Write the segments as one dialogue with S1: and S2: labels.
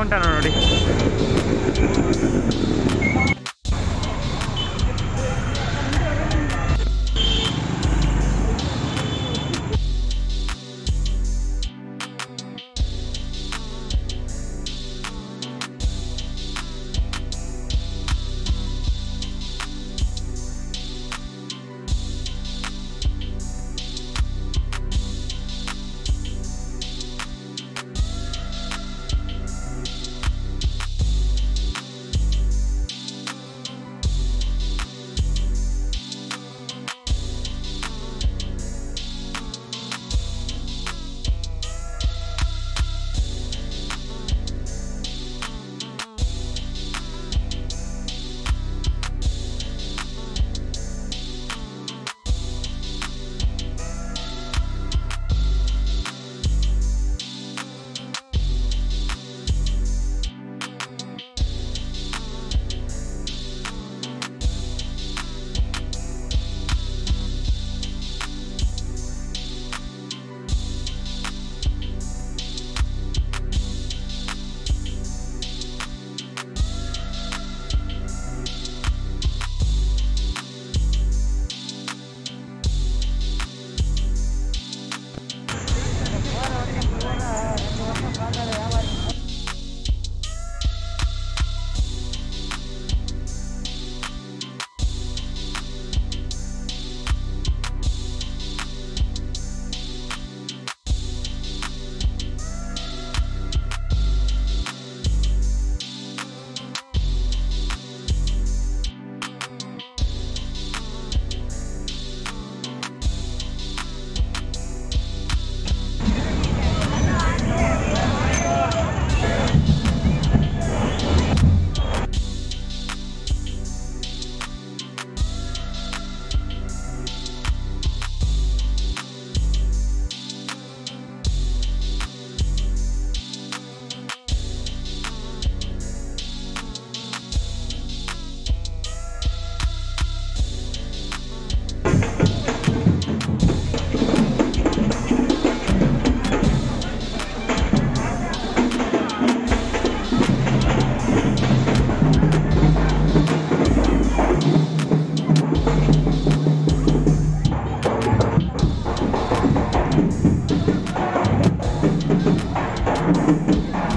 S1: ಹೊಂಟಾನ ನೋಡಿ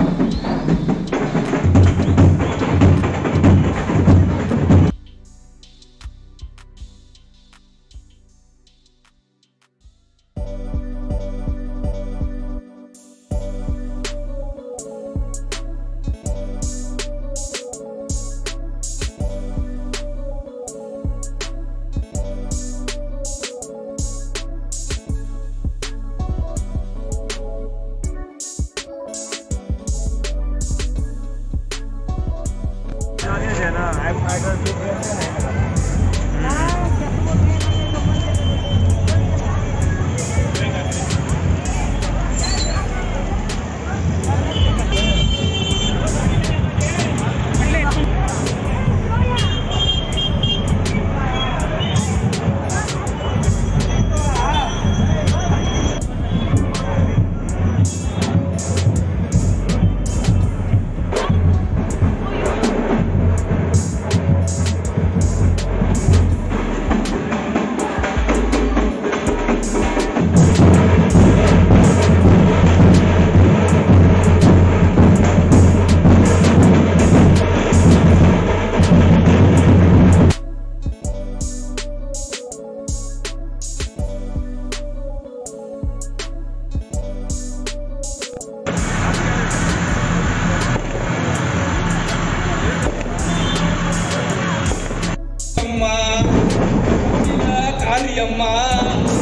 S1: Thank you. 里呀妈！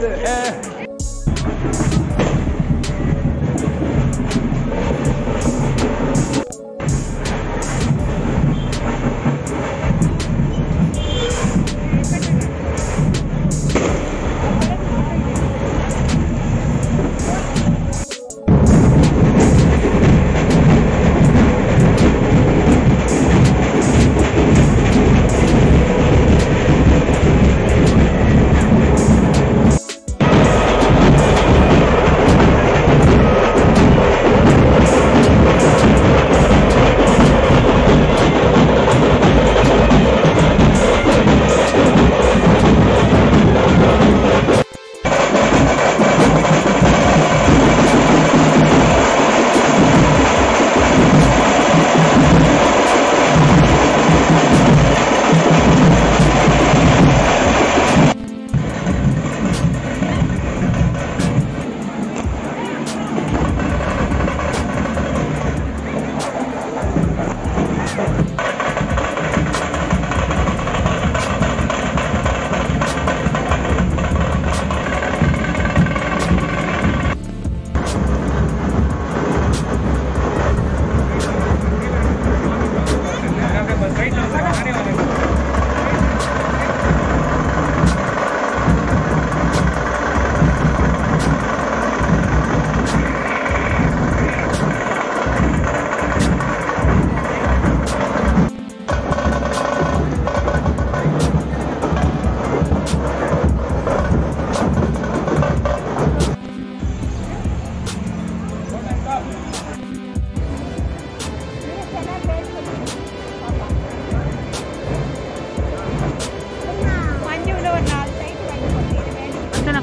S1: Yeah.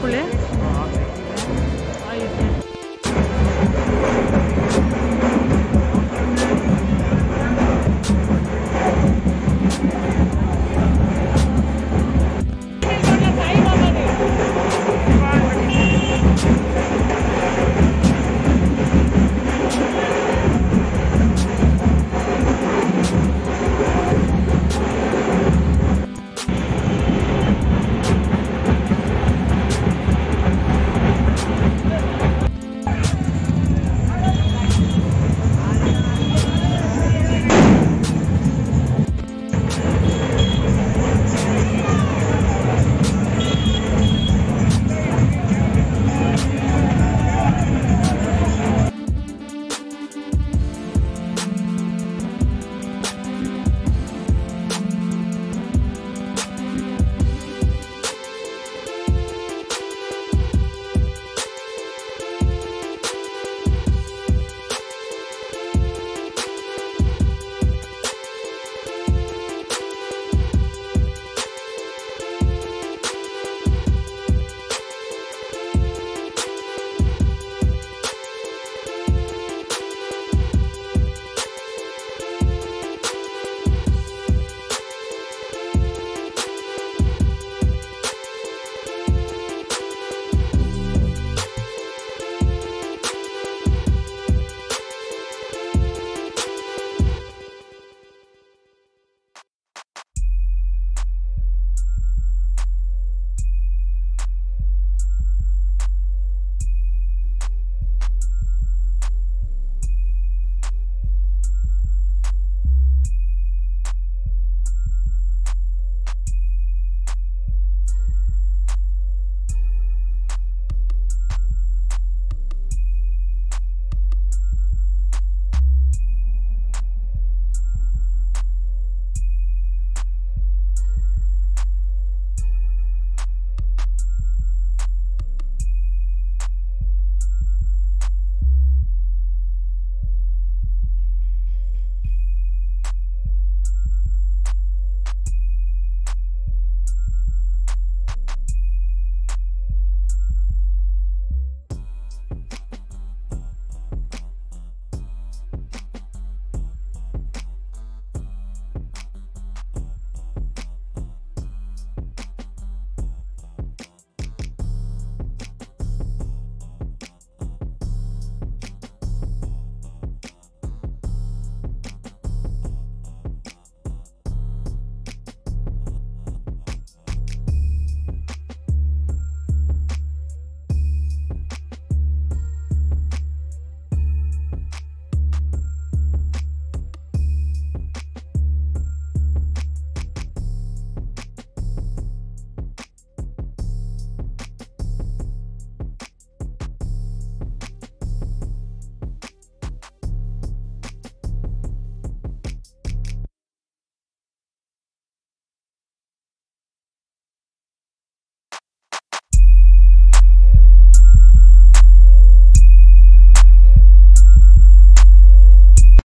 S1: குள்ளே